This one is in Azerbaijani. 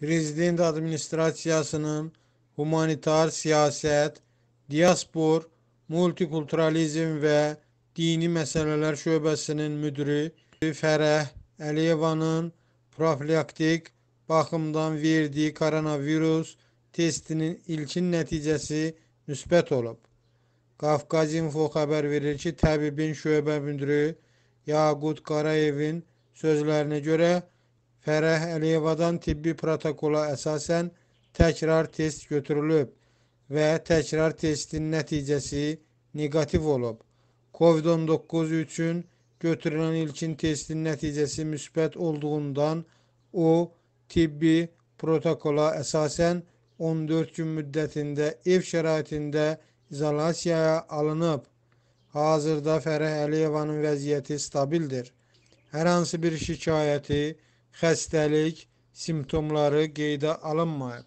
Prezident Administrasiyasının Humanitar Siyasət, Diaspor, Multikulturalizm və Dini Məsələlər şöbəsinin müdiri Fərəh Əliyevanın profilaktik baxımdan verdiyi koronavirus testinin ilkin nəticəsi müsbət olub. Qafqaz Info xəbər verir ki, təbibin şöbə müdiri Yaqut Qarayevin sözlərinə görə Fərəh Əliyevadan tibbi protokola əsasən təkrar test götürülüb və təkrar testin nəticəsi neqativ olub. COVID-19 üçün götürülən ilkin testin nəticəsi müsbət olduğundan o tibbi protokola əsasən 14 gün müddətində ev şəraitində izolasiyaya alınıb. Hazırda Fərəh Əliyevanın vəziyyəti stabildir. Hər hansı bir şikayəti, xəstəlik, simptomları qeydə alınmayıb.